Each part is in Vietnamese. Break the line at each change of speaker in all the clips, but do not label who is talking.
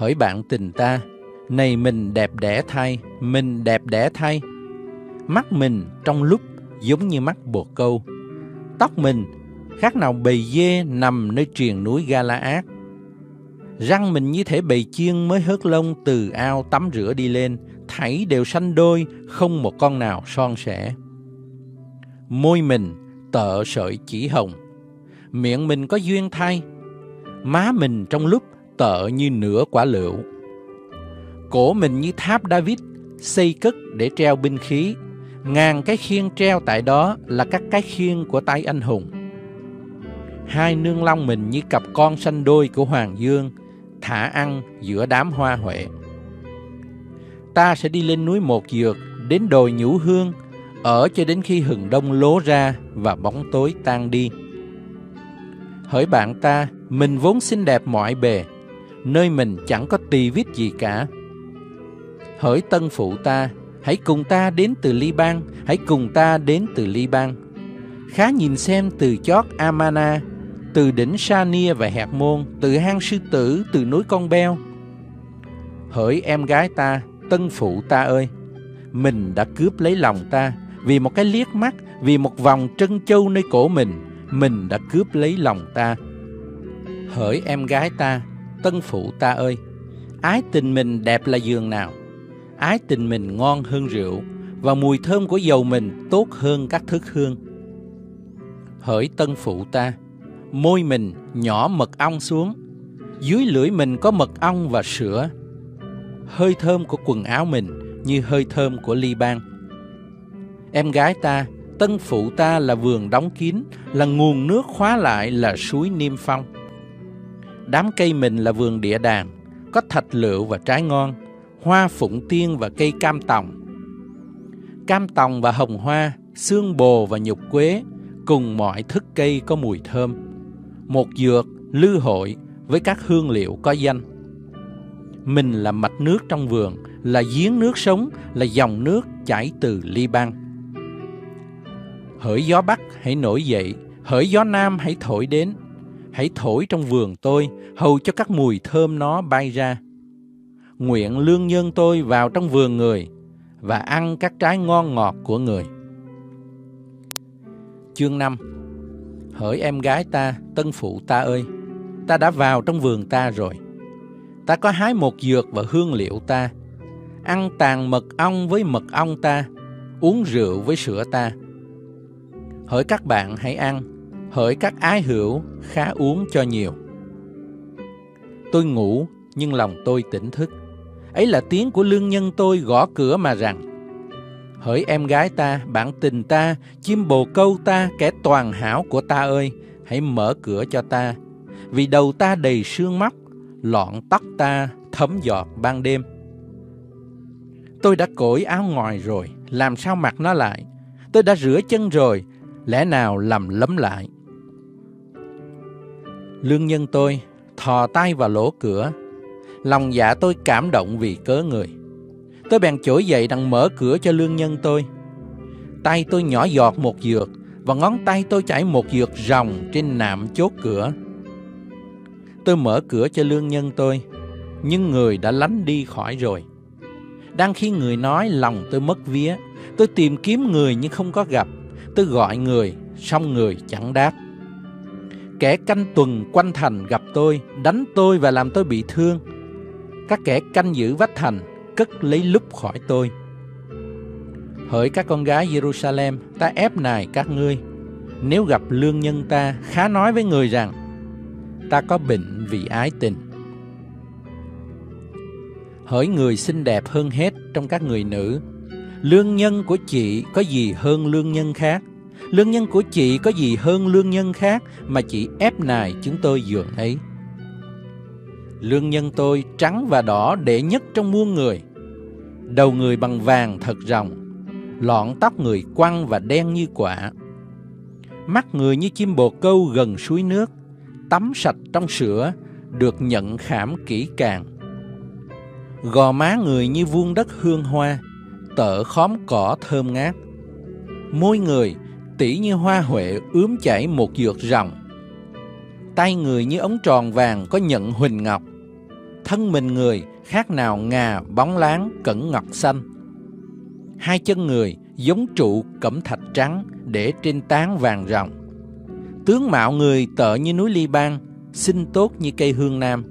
Hỡi bạn tình ta, này mình đẹp đẽ thay, mình đẹp đẽ thay. Mắt mình trong lúc giống như mắt bồ câu. Tóc mình khác nào bầy dê nằm nơi triền núi Galaad. Răng mình như thể bầy chiên mới hớt lông từ ao tắm rửa đi lên, thảy đều xanh đôi, không một con nào son sẻ. Môi mình tợ sợi chỉ hồng, miệng mình có duyên thay, má mình trong lúc tợ như nửa quả lựu. Cổ mình như tháp David, xây cất để treo binh khí, ngàn cái khiên treo tại đó là các cái khiên của tay anh hùng. Hai nương long mình như cặp con sanh đôi của Hoàng Dương, thả ăn giữa đám hoa huệ. Ta sẽ đi lên núi Một Dược, đến đồi Nhũ Hương, ở cho đến khi hừng đông lố ra và bóng tối tan đi. Hỡi bạn ta, mình vốn xinh đẹp mọi bề, nơi mình chẳng có tì vết gì cả. Hỡi tân phụ ta, hãy cùng ta đến từ Liban, hãy cùng ta đến từ Liban. Khá nhìn xem từ chót Amana, từ đỉnh Sania và Hẹt Môn, từ hang sư tử, từ núi con beo. Hỡi em gái ta, tân phụ ta ơi, mình đã cướp lấy lòng ta, vì một cái liếc mắt, vì một vòng trân châu nơi cổ mình, mình đã cướp lấy lòng ta. Hỡi em gái ta, tân phụ ta ơi, ái tình mình đẹp là giường nào? Ái tình mình ngon hơn rượu, và mùi thơm của dầu mình tốt hơn các thức hương. Hỡi tân phụ ta, môi mình nhỏ mật ong xuống, dưới lưỡi mình có mật ong và sữa. Hơi thơm của quần áo mình như hơi thơm của ly ban. Em gái ta, tân phụ ta là vườn đóng kín, là nguồn nước khóa lại là suối niêm phong. Đám cây mình là vườn địa đàng, có thạch lựu và trái ngon, hoa phụng tiên và cây cam tòng. Cam tòng và hồng hoa, xương bồ và nhục quế, cùng mọi thức cây có mùi thơm. Một dược, lư hội với các hương liệu có danh. Mình là mạch nước trong vườn, là giếng nước sống, là dòng nước chảy từ Liban. Hỡi gió Bắc hãy nổi dậy, hỡi gió Nam hãy thổi đến. Hãy thổi trong vườn tôi, hầu cho các mùi thơm nó bay ra. Nguyện lương nhân tôi vào trong vườn người và ăn các trái ngon ngọt của người. Chương 5 Hỡi em gái ta, tân phụ ta ơi, ta đã vào trong vườn ta rồi. Ta có hái một dược và hương liệu ta, ăn tàn mật ong với mật ong ta, uống rượu với sữa ta. Hỡi các bạn hãy ăn, hỡi các ái hữu khá uống cho nhiều. Tôi ngủ nhưng lòng tôi tỉnh thức. Ấy là tiếng của lương nhân tôi gõ cửa mà rằng Hỡi em gái ta, bạn tình ta, chim bồ câu ta, kẻ toàn hảo của ta ơi, hãy mở cửa cho ta. Vì đầu ta đầy sương móc, lọn tóc ta thấm giọt ban đêm. Tôi đã cởi áo ngoài rồi, làm sao mặc nó lại? Tôi đã rửa chân rồi, lẽ nào làm lấm lại? Lương nhân tôi thò tay vào lỗ cửa, lòng dạ tôi cảm động vì cớ người. Tôi bèn chổi dậy đang mở cửa cho lương nhân tôi. Tay tôi nhỏ giọt một dược, và ngón tay tôi chảy một dược ròng trên nạm chốt cửa. Tôi mở cửa cho lương nhân tôi, nhưng người đã lánh đi khỏi rồi. Đang khi người nói lòng tôi mất vía, tôi tìm kiếm người nhưng không có gặp. Tôi gọi người, xong người chẳng đáp. Kẻ canh tuần quanh thành gặp tôi, đánh tôi và làm tôi bị thương. Các kẻ canh giữ vách thành cất lấy lúc khỏi tôi. Hỡi các con gái Jerusalem, ta ép nài các ngươi. Nếu gặp lương nhân ta, khá nói với người rằng, ta có bệnh vì ái tình. Hỡi người xinh đẹp hơn hết trong các người nữ, lương nhân của chị có gì hơn lương nhân khác? Lương nhân của chị có gì hơn lương nhân khác mà chị ép nài chúng tôi dường ấy? Lương nhân tôi trắng và đỏ đệ nhất trong muôn người. Đầu người bằng vàng thật ròng, lọn tóc người quăng và đen như quả. Mắt người như chim bồ câu gần suối nước, tắm sạch trong sữa, được nhận khảm kỹ càng. Gò má người như vuông đất hương hoa, tợ khóm cỏ thơm ngát. Môi người tỉ như hoa huệ ướm chảy một dược ròng. Tay người như ống tròn vàng có nhận huỳnh ngọc. Thân mình người khác nào ngà bóng láng cẩn ngọc xanh. Hai chân người giống trụ cẩm thạch trắng để trên tán vàng ròng. Tướng mạo người tợ như núi Ly Ban, xinh tốt như cây hương nam.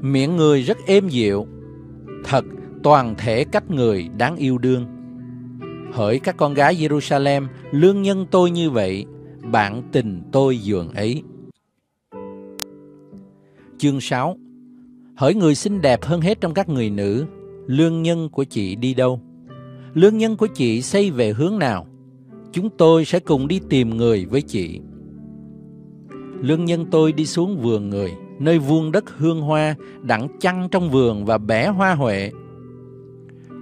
Miệng người rất êm dịu, thật toàn thể cách người đáng yêu đương. Hỡi các con gái Jerusalem, lương nhân tôi như vậy, bạn tình tôi dường ấy. Chương 6 Hỡi người xinh đẹp hơn hết trong các người nữ, lương nhân của chị đi đâu? Lương nhân của chị xây về hướng nào? Chúng tôi sẽ cùng đi tìm người với chị. Lương nhân tôi đi xuống vườn người, nơi vuông đất hương hoa, đặng chăn trong vườn và bẻ hoa huệ.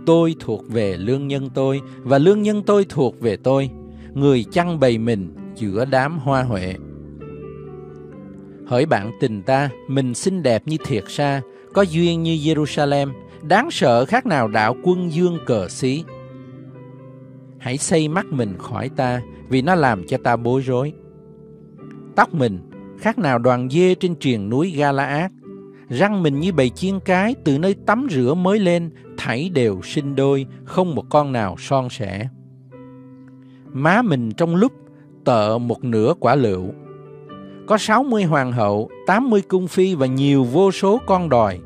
Tôi thuộc về lương nhân tôi, và lương nhân tôi thuộc về tôi, người chăn bầy mình giữa đám hoa huệ. Hỡi bạn tình ta, mình xinh đẹp như thiệt sa, có duyên như Jerusalem, đáng sợ khác nào đạo quân dương cờ xí. Hãy xây mắt mình khỏi ta, vì nó làm cho ta bối rối. Tóc mình khác nào đoàn dê trên triền núi Galaad, răng mình như bầy chiên cái từ nơi tắm rửa mới lên, thảy đều sinh đôi, không một con nào son sẻ. Má mình trong lúc tợ một nửa quả lựu. Có 60 hoàng hậu, 80 cung phi và nhiều vô số con đòi.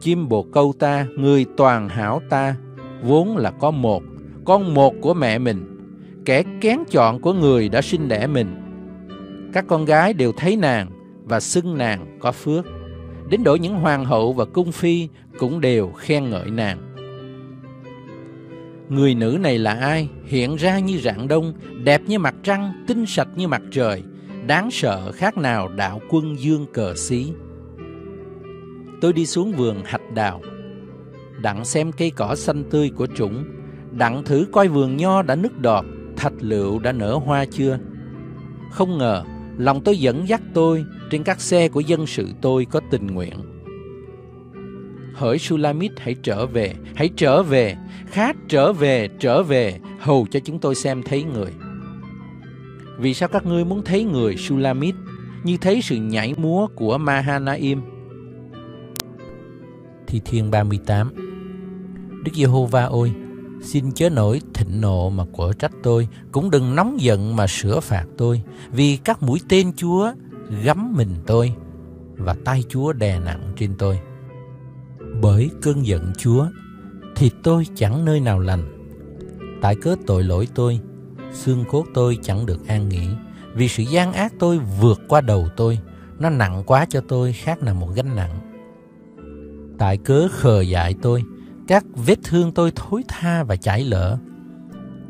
Chim bồ câu ta, người toàn hảo ta, vốn là có một, con một của mẹ mình, kẻ kén chọn của người đã sinh đẻ mình. Các con gái đều thấy nàng và xưng nàng có phước. Đến đổi những hoàng hậu và cung phi cũng đều khen ngợi nàng. Người nữ này là ai? Hiện ra như rạng đông, đẹp như mặt trăng, tinh sạch như mặt trời, đáng sợ khác nào đạo quân dương cờ xí. Tôi đi xuống vườn hạch đào, đặng xem cây cỏ xanh tươi của trũng, đặng thử coi vườn nho đã nứt đọt, thạch lựu đã nở hoa chưa. Không ngờ, lòng tôi dẫn dắt tôi trên các xe của dân sự tôi có tình nguyện. Hỡi Sulamit hãy trở về, hãy trở về, khát trở về, trở về, hầu cho chúng tôi xem thấy người. Vì sao các ngươi muốn thấy người Sulamit như thấy sự nhảy múa của Mahanaim? Thi Thiên 38 Đức Giê-hô-va ôi, xin chớ nổi thịnh nộ mà quở trách tôi, cũng đừng nóng giận mà sửa phạt tôi, vì các mũi tên Chúa gắm mình tôi và tay Chúa đè nặng trên tôi. Bởi cơn giận Chúa thì tôi chẳng nơi nào lành. Tại cớ tội lỗi tôi, xương cốt tôi chẳng được an nghỉ, vì sự gian ác tôi vượt qua đầu tôi, nó nặng quá cho tôi khác nào một gánh nặng. Tại cớ khờ dại tôi, các vết thương tôi thối tha và chảy lỡ.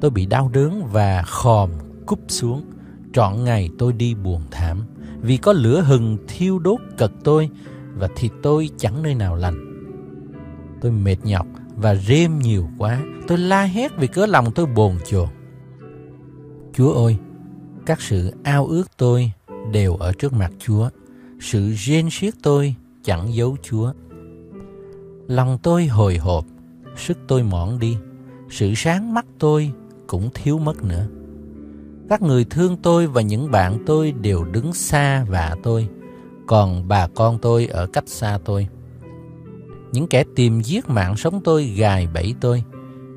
Tôi bị đau đớn và khòm cúp xuống, trọn ngày tôi đi buồn thảm, vì có lửa hừng thiêu đốt cật tôi và thịt tôi chẳng nơi nào lành. Tôi mệt nhọc và rêm nhiều quá, tôi la hét vì cớ lòng tôi bồn chồn. Chúa ơi, các sự ao ước tôi đều ở trước mặt Chúa, sự rên xiết tôi chẳng giấu Chúa. Lòng tôi hồi hộp, sức tôi mỏng đi, sự sáng mắt tôi cũng thiếu mất nữa. Các người thương tôi và những bạn tôi đều đứng xa và tôi, còn bà con tôi ở cách xa tôi. Những kẻ tìm giết mạng sống tôi gài bẫy tôi,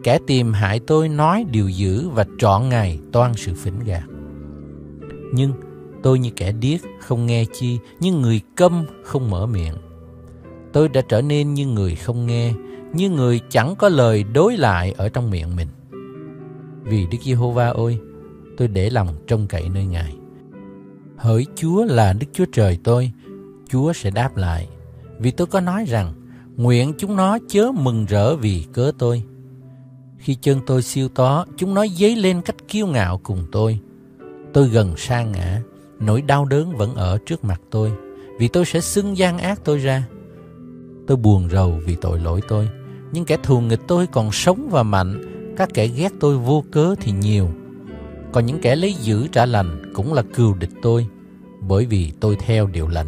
kẻ tìm hại tôi nói điều dữ và trọn ngày toan sự phỉnh gạt. Nhưng tôi như kẻ điếc không nghe chi, như người câm không mở miệng. Tôi đã trở nên như người không nghe, như người chẳng có lời đối lại ở trong miệng mình. Vì Đức Giê-hô-va ơi, tôi để lòng trông cậy nơi Ngài. Hỡi Chúa là Đức Chúa Trời tôi, Chúa sẽ đáp lại. Vì tôi có nói rằng, nguyện chúng nó chớ mừng rỡ vì cớ tôi. Khi chân tôi siêu tó, chúng nó dấy lên cách kiêu ngạo cùng tôi. Tôi gần sa ngã, nỗi đau đớn vẫn ở trước mặt tôi,
vì tôi sẽ xưng gian ác tôi ra. Tôi buồn rầu vì tội lỗi tôi, nhưng kẻ thù nghịch tôi còn sống và mạnh, các kẻ ghét tôi vô cớ thì nhiều. Còn những kẻ lấy giữ trả lành cũng là cừu địch tôi, bởi vì tôi theo điều lành.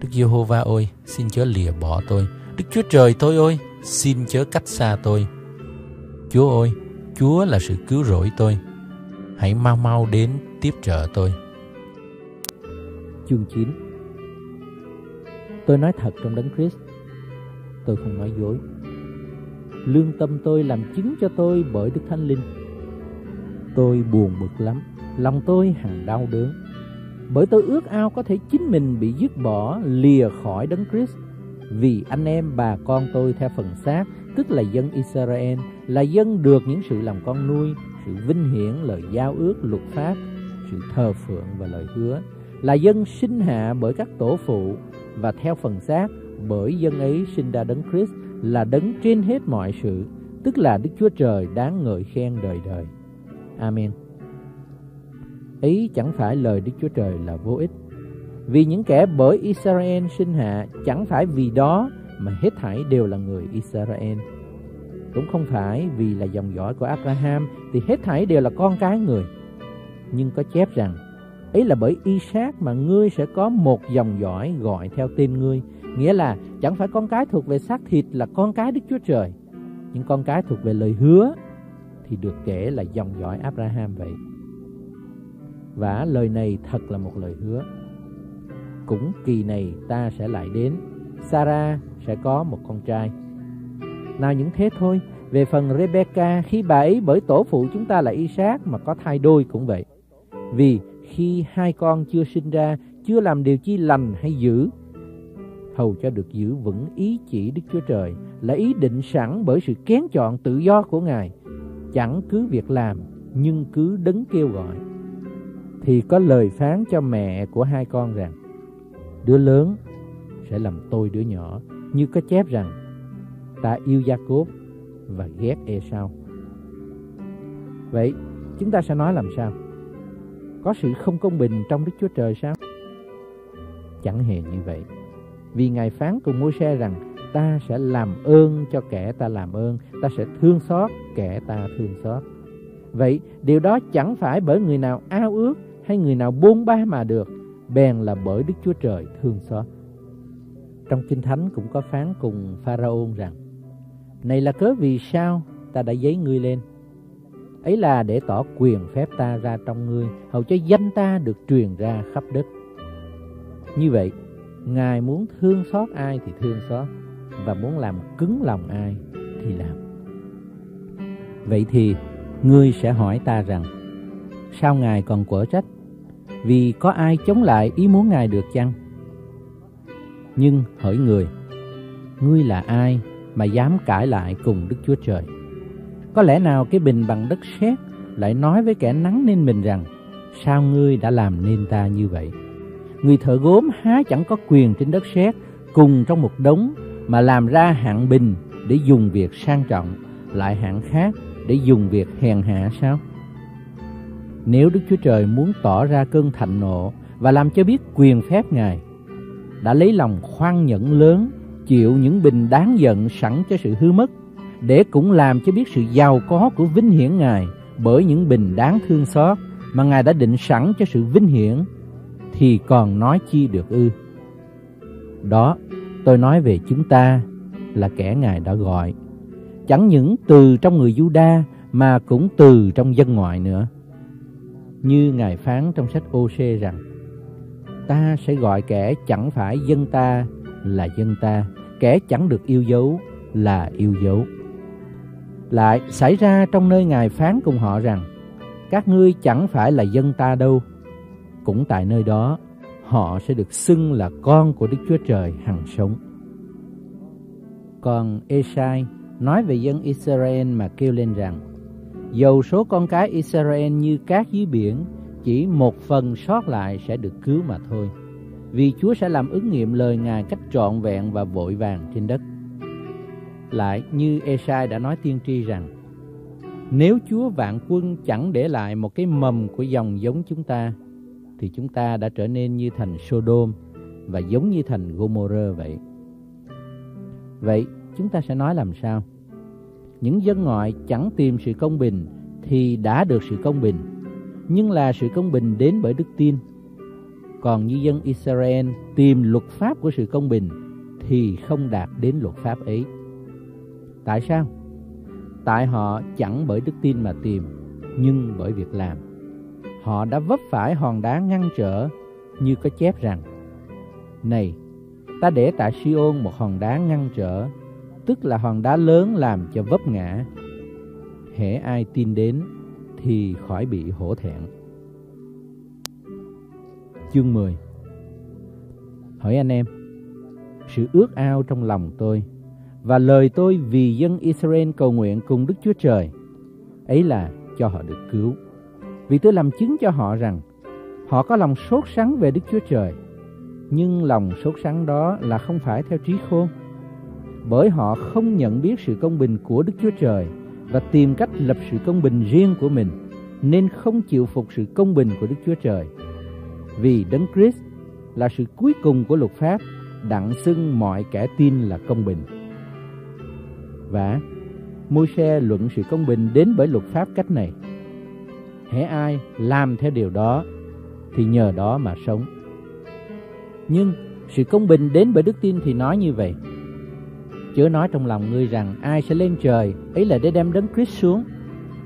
Đức Giê-hô-va ơi, xin chớ lìa bỏ tôi. Đức Chúa Trời tôi ơi, xin chớ cách xa tôi. Chúa ơi, Chúa là sự cứu rỗi tôi. Hãy mau mau đến tiếp trợ tôi.
Chương 9 Tôi nói thật trong đấng Christ, tôi không nói dối. Lương tâm tôi làm chứng cho tôi bởi Đức Thánh Linh. Tôi buồn bực lắm, lòng tôi hằng đau đớn. Bởi tôi ước ao có thể chính mình bị dứt bỏ, lìa khỏi đấng Christ. Vì anh em bà con tôi theo phần xác, tức là dân Israel, là dân được những sự làm con nuôi, sự vinh hiển lời giao ước luật pháp, sự thờ phượng và lời hứa, là dân sinh hạ bởi các tổ phụ và theo phần xác bởi dân ấy sinh ra đấng Christ là đấng trên hết mọi sự, tức là Đức Chúa Trời đáng ngợi khen đời đời. Amen. Ý chẳng phải lời Đức Chúa Trời là vô ích. Vì những kẻ bởi Israel sinh hạ chẳng phải vì đó mà hết thảy đều là người Israel. Cũng không phải vì là dòng dõi của Abraham thì hết thảy đều là con cái người. Nhưng có chép rằng ấy là bởi Isaac mà ngươi sẽ có một dòng dõi gọi theo tên ngươi, nghĩa là chẳng phải con cái thuộc về xác thịt là con cái Đức Chúa Trời, những con cái thuộc về lời hứa thì được kể là dòng dõi Abraham vậy. Và lời này thật là một lời hứa. Cũng kỳ này ta sẽ lại đến, Sarah sẽ có một con trai. Nào những thế thôi, về phần Rebecca khi bà ấy bởi tổ phụ chúng ta là Isaac mà có thai đôi cũng vậy. Vì khi hai con chưa sinh ra, chưa làm điều chi lành hay dữ, hầu cho được giữ vững ý chỉ Đức Chúa Trời là ý định sẵn bởi sự kén chọn tự do của Ngài, chẳng cứ việc làm nhưng cứ đứng kêu gọi. Thì có lời phán cho mẹ của hai con rằng, đứa lớn sẽ làm tôi đứa nhỏ, như có chép rằng, ta yêu Gia-cốp và ghét E-sao. Vậy, chúng ta sẽ nói làm sao? Có sự không công bình trong Đức Chúa Trời sao? Chẳng hề như vậy. Vì Ngài phán cùng môi xe rằng ta sẽ làm ơn cho kẻ ta làm ơn, ta sẽ thương xót kẻ ta thương xót. Vậy điều đó chẳng phải bởi người nào ao ước hay người nào buôn ba mà được, bèn là bởi Đức Chúa Trời thương xót. Trong Kinh Thánh cũng có phán cùng Pharaon rằng Này là cớ vì sao ta đã giấy ngươi lên Ấy là để tỏ quyền phép ta ra trong ngươi Hầu cho danh ta được truyền ra khắp đất Như vậy Ngài muốn thương xót ai thì thương xót và muốn làm cứng lòng ai thì làm. Vậy thì ngươi sẽ hỏi ta rằng, Sao Ngài còn quở trách? Vì có ai chống lại ý muốn Ngài được chăng? Nhưng hỏi người, Ngươi là ai mà dám cãi lại cùng Đức Chúa Trời? Có lẽ nào cái bình bằng đất sét Lại nói với kẻ nắng nên mình rằng, Sao ngươi đã làm nên ta như vậy? Người thợ gốm há chẳng có quyền trên đất sét Cùng trong một đống mà làm ra hạng bình Để dùng việc sang trọng Lại hạng khác để dùng việc hèn hạ sao Nếu Đức Chúa Trời muốn tỏ ra cơn thạnh nộ Và làm cho biết quyền phép Ngài Đã lấy lòng khoan nhẫn lớn Chịu những bình đáng giận sẵn cho sự hư mất Để cũng làm cho biết sự giàu có của vinh hiển Ngài Bởi những bình đáng thương xót Mà Ngài đã định sẵn cho sự vinh hiển thì còn nói chi được ư? Đó, tôi nói về chúng ta là kẻ Ngài đã gọi. Chẳng những từ trong người Juda mà cũng từ trong dân ngoại nữa. Như Ngài phán trong sách OC rằng, ta sẽ gọi kẻ chẳng phải dân ta là dân ta, kẻ chẳng được yêu dấu là yêu dấu. Lại xảy ra trong nơi Ngài phán cùng họ rằng, các ngươi chẳng phải là dân ta đâu, cũng tại nơi đó họ sẽ được xưng là con của Đức Chúa Trời hằng sống. Còn Esai nói về dân Israel mà kêu lên rằng, Dầu số con cái Israel như cát dưới biển, Chỉ một phần sót lại sẽ được cứu mà thôi, Vì Chúa sẽ làm ứng nghiệm lời Ngài cách trọn vẹn và vội vàng trên đất Lại như Esai đã nói tiên tri rằng, Nếu Chúa vạn quân chẳng để lại một cái mầm của dòng giống chúng ta thì chúng ta đã trở nên như thành Sodom và giống như thành Gomorrah vậy. Vậy chúng ta sẽ nói làm sao? Những dân ngoại chẳng tìm sự công bình thì đã được sự công bình, nhưng là sự công bình đến bởi đức tin. Còn như dân Israel tìm luật pháp của sự công bình thì không đạt đến luật pháp ấy. Tại sao? Tại họ chẳng bởi đức tin mà tìm, nhưng bởi việc làm. Họ đã vấp phải hòn đá ngăn trở như có chép rằng Này, ta để tại Siôn một hòn đá ngăn trở, tức là hòn đá lớn làm cho vấp ngã. Hễ ai tin đến thì khỏi bị hổ thẹn. Chương 10 Hỏi anh em, sự ước ao trong lòng tôi và lời tôi vì dân Israel cầu nguyện cùng Đức Chúa Trời, ấy là cho họ được cứu. Vì tôi làm chứng cho họ rằng họ có lòng sốt sắng về Đức Chúa Trời, nhưng lòng sốt sắng đó là không phải theo trí khôn, bởi họ không nhận biết sự công bình của Đức Chúa Trời và tìm cách lập sự công bình riêng của mình, nên không chịu phục sự công bình của Đức Chúa Trời. Vì Đấng Christ là sự cuối cùng của luật pháp, đặng xưng mọi kẻ tin là công bình. Và Môi-se luận sự công bình đến bởi luật pháp cách này. Hễ ai làm theo điều đó thì nhờ đó mà sống. Nhưng sự công bình đến bởi đức tin thì nói như vậy. Chớ nói trong lòng ngươi rằng ai sẽ lên trời, ấy là để đem đấng Christ xuống.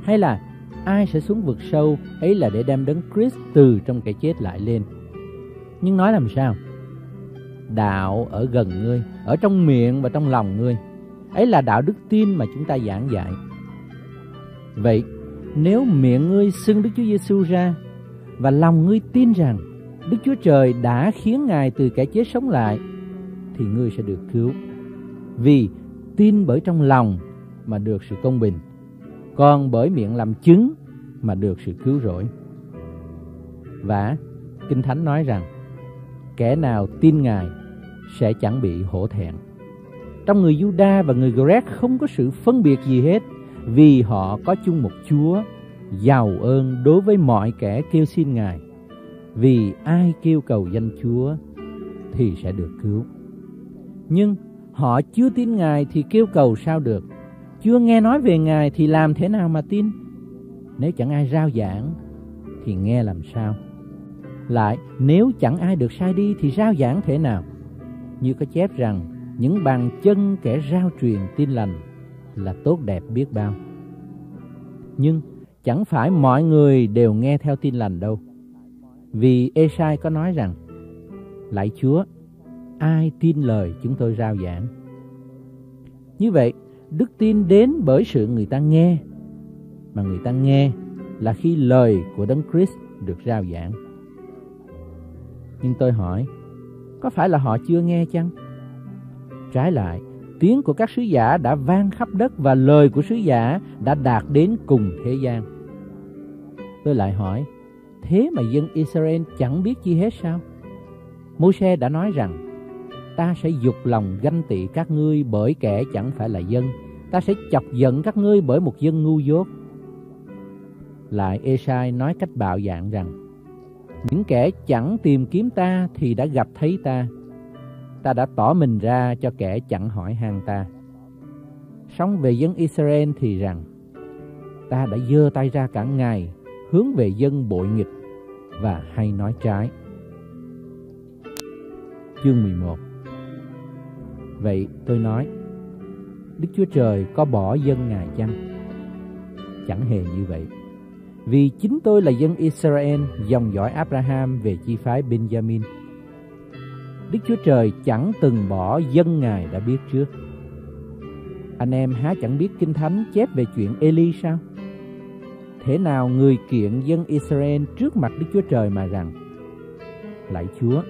Hay là ai sẽ xuống vực sâu, ấy là để đem đấng Christ từ trong cái chết lại lên. Nhưng nói làm sao? Đạo ở gần ngươi, ở trong miệng và trong lòng ngươi. Ấy là đạo đức tin mà chúng ta giảng dạy. Vậy, nếu miệng ngươi xưng Đức Chúa Giêsu ra và lòng ngươi tin rằng Đức Chúa Trời đã khiến Ngài từ kẻ chết sống lại, thì ngươi sẽ được cứu. Vì tin bởi trong lòng mà được sự công bình, còn bởi miệng làm chứng mà được sự cứu rỗi. Và Kinh Thánh nói rằng, kẻ nào tin Ngài sẽ chẳng bị hổ thẹn. Trong người Juda và người Grec không có sự phân biệt gì hết, vì họ có chung một Chúa giàu ơn đối với mọi kẻ kêu xin Ngài. Vì ai kêu cầu danh Chúa thì sẽ được cứu. Nhưng họ chưa tin Ngài thì kêu cầu sao được? Chưa nghe nói về Ngài thì làm thế nào mà tin? Nếu chẳng ai rao giảng thì nghe làm sao? Lại, nếu chẳng ai được sai đi thì rao giảng thế nào? Như có chép rằng, những bàn chân kẻ rao truyền tin lành là tốt đẹp biết bao. Nhưng chẳng phải mọi người đều nghe theo tin lành đâu. Vì Esai có nói rằng, Lạy Chúa, ai tin lời chúng tôi rao giảng? Như vậy, đức tin đến bởi sự người ta nghe, mà người ta nghe là khi lời của Đấng Christ được rao giảng. Nhưng tôi hỏi, có phải là họ chưa nghe chăng? Trái lại, tiếng của các sứ giả đã vang khắp đất và lời của sứ giả đã đạt đến cùng thế gian. Tôi lại hỏi, thế mà dân Israel chẳng biết chi hết sao? Môi-se đã nói rằng, ta sẽ dục lòng ganh tị các ngươi bởi kẻ chẳng phải là dân, ta sẽ chọc giận các ngươi bởi một dân ngu dốt. Lại Esai nói cách bạo dạng rằng, những kẻ chẳng tìm kiếm ta thì đã gặp thấy ta, ta đã tỏ mình ra cho kẻ chẳng hỏi han ta. Sống về dân Israel thì rằng, ta đã dơ tay ra cả ngày, hướng về dân bội nghịch và hay nói trái. Chương 11 Vậy tôi nói, Đức Chúa Trời có bỏ dân Ngài chăng? Chẳng hề như vậy. Vì chính tôi là dân Israel, dòng dõi Abraham về chi phái Benjamin Đức Chúa Trời chẳng từng bỏ dân Ngài đã biết trước. Anh em há chẳng biết Kinh Thánh chép về chuyện Eli sao? Thế nào người kiện dân Israel trước mặt Đức Chúa Trời mà rằng Lạy Chúa,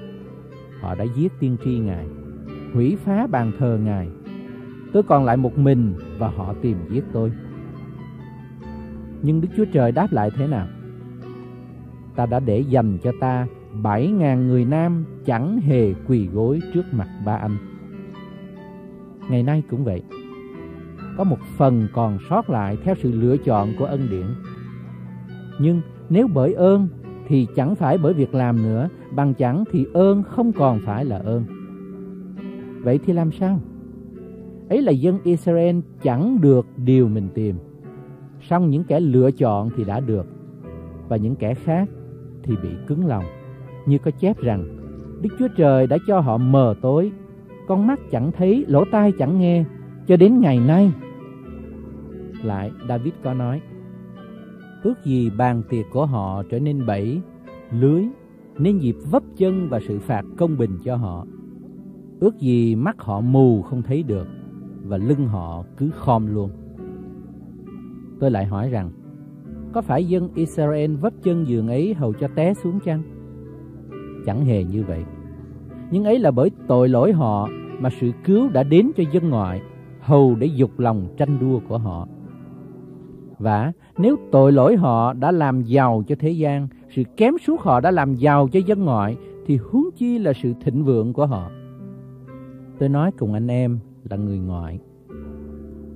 họ đã giết tiên tri Ngài, hủy phá bàn thờ Ngài. Tôi còn lại một mình và họ tìm giết tôi. Nhưng Đức Chúa Trời đáp lại thế nào? Ta đã để dành cho ta bảy ngàn người nam chẳng hề quỳ gối trước mặt ba anh. Ngày nay cũng vậy. Có một phần còn sót lại theo sự lựa chọn của ân điển. Nhưng nếu bởi ơn thì chẳng phải bởi việc làm nữa, bằng chẳng thì ơn không còn phải là ơn. Vậy thì làm sao? Ấy là dân Israel chẳng được điều mình tìm. Song những kẻ lựa chọn thì đã được, và những kẻ khác thì bị cứng lòng. Như có chép rằng, Đức Chúa Trời đã cho họ mờ tối, con mắt chẳng thấy, lỗ tai chẳng nghe, cho đến ngày nay. Lại David có nói, ước gì bàn tiệc của họ trở nên bẫy, lưới, nên dịp vấp chân và sự phạt công bình cho họ. Ước gì mắt họ mù không thấy được, và lưng họ cứ khom luôn. Tôi lại hỏi rằng, có phải dân Israel vấp chân giường ấy hầu cho té xuống chăng? Chẳng hề như vậy. Nhưng ấy là bởi tội lỗi họ mà sự cứu đã đến cho dân ngoại, hầu để dục lòng tranh đua của họ. Và nếu tội lỗi họ đã làm giàu cho thế gian, sự kém suốt họ đã làm giàu cho dân ngoại, thì huống chi là sự thịnh vượng của họ. Tôi nói cùng anh em là người ngoại.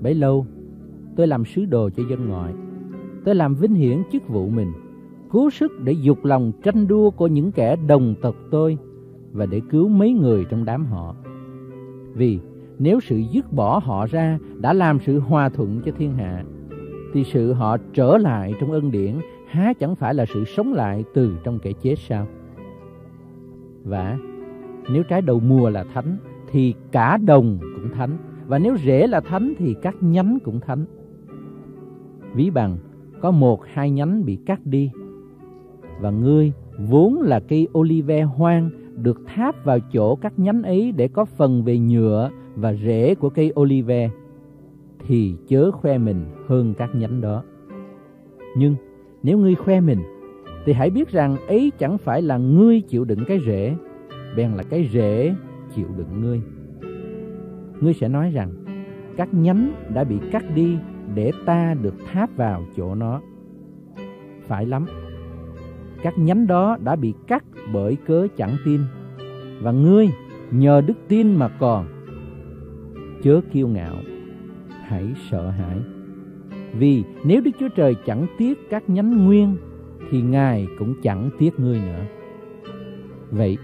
Bấy lâu, tôi làm sứ đồ cho dân ngoại. Tôi làm vinh hiển chức vụ mình, cố sức để dục lòng tranh đua của những kẻ đồng tộc tôi và để cứu mấy người trong đám họ. Vì nếu sự dứt bỏ họ ra đã làm sự hòa thuận cho thiên hạ, thì sự họ trở lại trong ân điển há chẳng phải là sự sống lại từ trong kẻ chết sao? Và nếu trái đầu mùa là thánh, thì cả đồng cũng thánh. Và nếu rễ là thánh, thì các nhánh cũng thánh. Ví bằng, có một hai nhánh bị cắt đi. Và ngươi vốn là cây olive hoang được tháp vào chỗ các nhánh ấy để có phần về nhựa và rễ của cây olive thì chớ khoe mình hơn các nhánh đó. Nhưng nếu ngươi khoe mình thì hãy biết rằng ấy chẳng phải là ngươi chịu đựng cái rễ, bèn là cái rễ chịu đựng ngươi. Ngươi sẽ nói rằng các nhánh đã bị cắt đi để ta được tháp vào chỗ nó. Phải lắm. Các nhánh đó đã bị cắt bởi cớ chẳng tin. Và ngươi nhờ đức tin mà còn. Chớ kiêu ngạo hãy sợ hãi. Vì nếu Đức Chúa Trời chẳng tiếc các nhánh nguyên, thì Ngài cũng chẳng tiếc ngươi nữa. Vậy,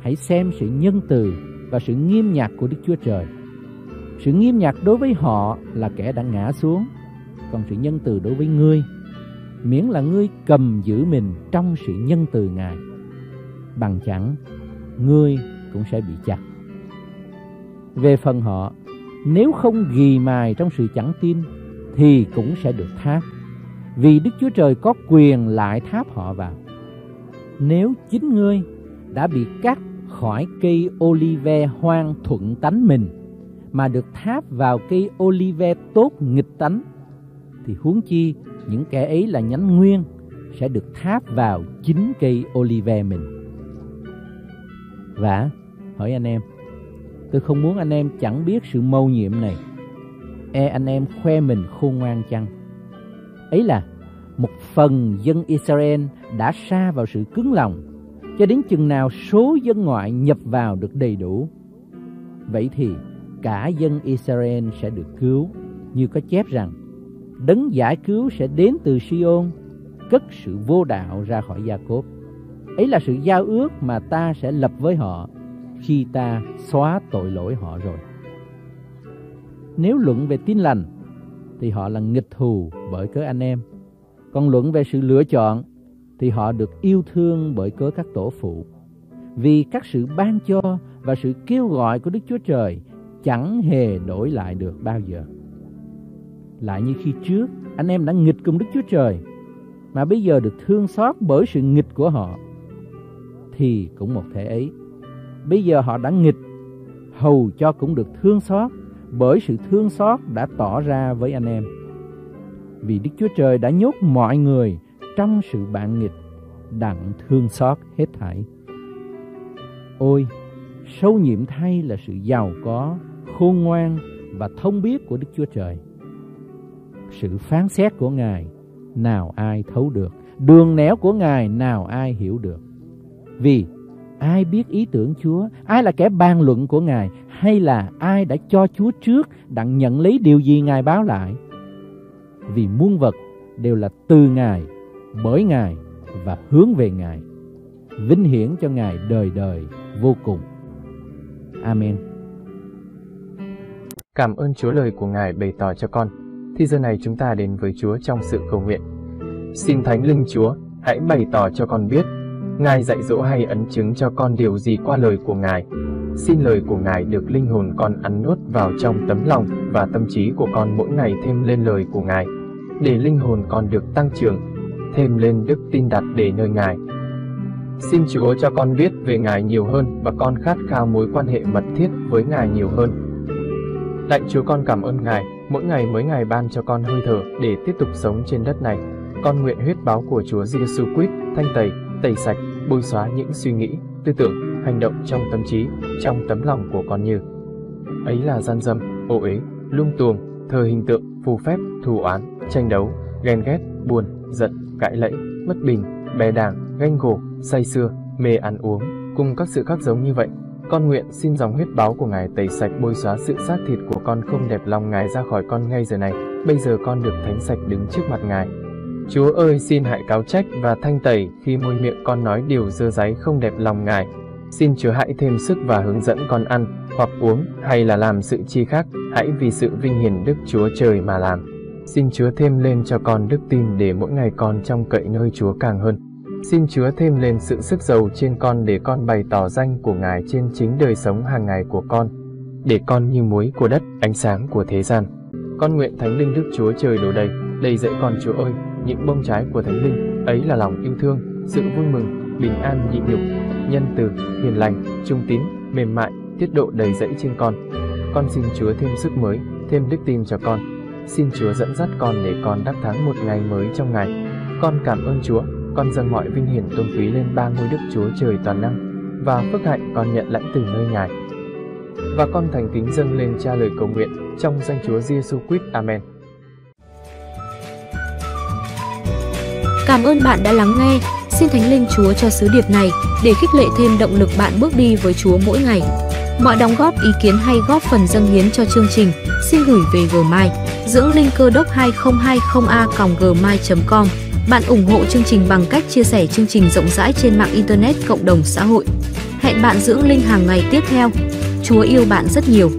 hãy xem sự nhân từ và sự nghiêm nhạc của Đức Chúa Trời. Sự nghiêm nhạc đối với họ là kẻ đã ngã xuống, còn sự nhân từ đối với ngươi, miễn là ngươi cầm giữ mình trong sự nhân từ Ngài. Bằng chẳng, ngươi cũng sẽ bị chặt. Về phần họ, nếu không ghi mài trong sự chẳng tin thì cũng sẽ được tháp. Vì Đức Chúa Trời có quyền lại tháp họ vào. Nếu chính ngươi đã bị cắt khỏi cây olive hoang thuận tánh mình mà được tháp vào cây olive tốt nghịch tánh thì huống chi những kẻ ấy là nhánh nguyên sẽ được tháp vào chính cây olive mình. Và hỏi anh em Tôi không muốn anh em chẳng biết sự mâu nhiệm này. E anh em khoe mình khôn ngoan chăng? Ấy là một phần dân Israel đã xa vào sự cứng lòng, cho đến chừng nào số dân ngoại nhập vào được đầy đủ. Vậy thì cả dân Israel sẽ được cứu, như có chép rằng, đấng giải cứu sẽ đến từ Sion, cất sự vô đạo ra khỏi Gia Cốp. Ấy là sự giao ước mà ta sẽ lập với họ khi ta xóa tội lỗi họ rồi. Nếu luận về tin lành thì họ là nghịch thù bởi cớ anh em. Còn luận về sự lựa chọn thì họ được yêu thương bởi cớ các tổ phụ. Vì các sự ban cho và sự kêu gọi của Đức Chúa Trời chẳng hề đổi lại được bao giờ. Lại như khi trước anh em đã nghịch cùng Đức Chúa Trời mà bây giờ được thương xót bởi sự nghịch của họ thì cũng một thể ấy bây giờ họ đã nghịch, hầu cho cũng được thương xót, bởi sự thương xót đã tỏ ra với anh em. Vì Đức Chúa Trời đã nhốt mọi người trong sự bạn nghịch, đặng thương xót hết thảy. Ôi, sâu nhiệm thay là sự giàu có, khôn ngoan và thông biết của Đức Chúa Trời. Sự phán xét của Ngài nào ai thấu được, đường nẻo của Ngài nào ai hiểu được. Vì Ai biết ý tưởng Chúa? Ai là kẻ bàn luận của Ngài? Hay là ai đã cho Chúa trước đặng nhận lấy điều gì Ngài báo lại? Vì muôn vật đều là từ Ngài, bởi Ngài và hướng về Ngài. Vinh hiển cho Ngài đời đời vô cùng. Amen.
Cảm ơn Chúa lời của Ngài bày tỏ cho con. Thì giờ này chúng ta đến với Chúa trong sự cầu nguyện. Xin Thánh Linh Chúa, hãy bày tỏ cho con biết, Ngài dạy dỗ hay ấn chứng cho con điều gì qua lời của Ngài. Xin lời của Ngài được linh hồn con ăn nuốt vào trong tấm lòng và tâm trí của con mỗi ngày thêm lên lời của Ngài, để linh hồn con được tăng trưởng, thêm lên đức tin đặt để nơi Ngài. Xin Chúa cho con biết về Ngài nhiều hơn và con khát khao mối quan hệ mật thiết với Ngài nhiều hơn. Lạy Chúa con cảm ơn Ngài, mỗi ngày mới ngày ban cho con hơi thở để tiếp tục sống trên đất này. Con nguyện huyết báo của Chúa Giêsu Christ thanh tẩy, tẩy sạch, bôi xóa những suy nghĩ, tư tưởng, hành động trong tâm trí, trong tấm lòng của con như ấy là gian dâm, ô uế, lung tuồng, thờ hình tượng, phù phép, thù oán, tranh đấu, ghen ghét, buồn, giận, cãi lẫy, bất bình, bè đảng, ganh gổ, say xưa, mê ăn uống, cùng các sự khác giống như vậy. Con nguyện xin dòng huyết báo của Ngài tẩy sạch bôi xóa sự xác thịt của con không đẹp lòng Ngài ra khỏi con ngay giờ này. Bây giờ con được thánh sạch đứng trước mặt Ngài. Chúa ơi xin hãy cáo trách và thanh tẩy khi môi miệng con nói điều dơ giấy không đẹp lòng Ngài. Xin Chúa hãy thêm sức và hướng dẫn con ăn, hoặc uống, hay là làm sự chi khác, hãy vì sự vinh hiển Đức Chúa Trời mà làm. Xin Chúa thêm lên cho con đức tin để mỗi ngày con trong cậy nơi Chúa càng hơn. Xin Chúa thêm lên sự sức giàu trên con để con bày tỏ danh của Ngài trên chính đời sống hàng ngày của con, để con như muối của đất, ánh sáng của thế gian. Con nguyện Thánh Linh Đức Chúa Trời đổ đầy, đầy dẫy con Chúa ơi, những bông trái của Thánh Linh, ấy là lòng yêu thương, sự vui mừng, bình an nhịn nhục, nhân từ, hiền lành, trung tín, mềm mại, tiết độ đầy dẫy trên con. Con xin Chúa thêm sức mới, thêm đức tin cho con. Xin Chúa dẫn dắt con để con đắc thắng một ngày mới trong ngày. Con cảm ơn Chúa, con dâng mọi vinh hiển tôn quý lên ba ngôi Đức Chúa Trời toàn năng, và phước hạnh con nhận lãnh từ nơi Ngài. Và con thành kính dâng lên cha lời cầu nguyện trong danh Chúa Giêsu Christ. Amen.
Cảm ơn bạn đã lắng nghe. Xin Thánh Linh Chúa cho sứ điệp này để khích lệ thêm động lực bạn bước đi với Chúa mỗi ngày. Mọi đóng góp ý kiến hay góp phần dâng hiến cho chương trình xin gửi về gmail dưỡng linh cơ đốc 2020a gmail.com. Bạn ủng hộ chương trình bằng cách chia sẻ chương trình rộng rãi trên mạng Internet, cộng đồng, xã hội. Hẹn bạn dưỡng linh hàng ngày tiếp theo. Chúa yêu bạn rất nhiều.